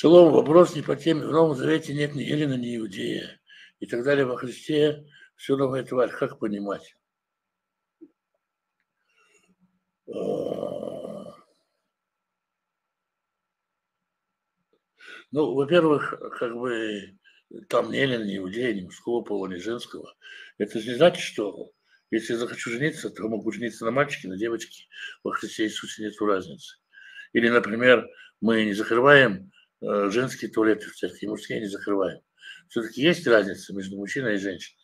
Шалом, вопрос не по теме. В Новом Завете нет ни Елена, ни Иудея. И так далее во Христе все новая тварь. Как понимать? А, ну, во-первых, как бы там ни Елена, ни Иудея, ни мужского пола, ни женского. Это же не значит, что если я захочу жениться, то могу жениться на мальчике, на девочке. Во Христе Иисусе нет разницы. Или, например, мы не закрываем женские туалеты в церкви, мужские не закрываем. Все-таки есть разница между мужчиной и женщиной.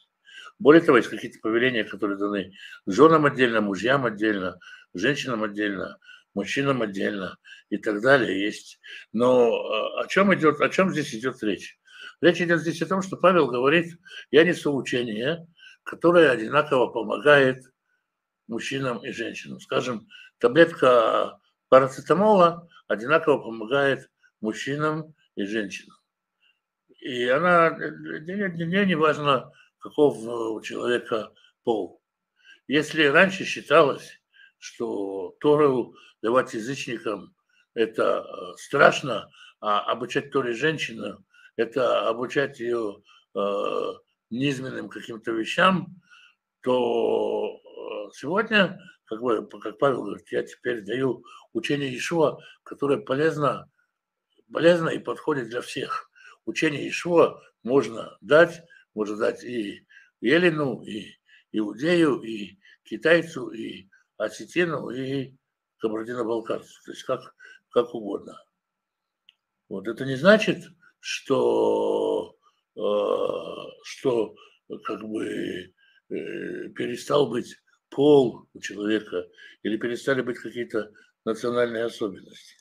Более того, есть какие-то повеления, которые даны женам отдельно, мужьям отдельно, женщинам отдельно, мужчинам отдельно и так далее есть. Но э, о чем идет, о чем здесь идет речь? Речь идет здесь о том, что Павел говорит, я несу учение, которое одинаково помогает мужчинам и женщинам. Скажем, таблетка парацетамола одинаково помогает мужчинам и женщинам. И она, для нее не важно, каков у человека пол. Если раньше считалось, что Тору давать язычникам это э, страшно, а обучать Торе женщину – это обучать ее э, низменным каким-то вещам, то э, сегодня, как, бы, как Павел говорит, я теперь даю учение Ишуа, которое полезно полезно и подходит для всех. Учение Ишуа можно дать, можно дать и Елину, и Иудею, и китайцу, и осетину, и кабардино-балкарцу. То есть как, как угодно. Вот это не значит, что, э, что как бы э, перестал быть пол у человека или перестали быть какие-то национальные особенности.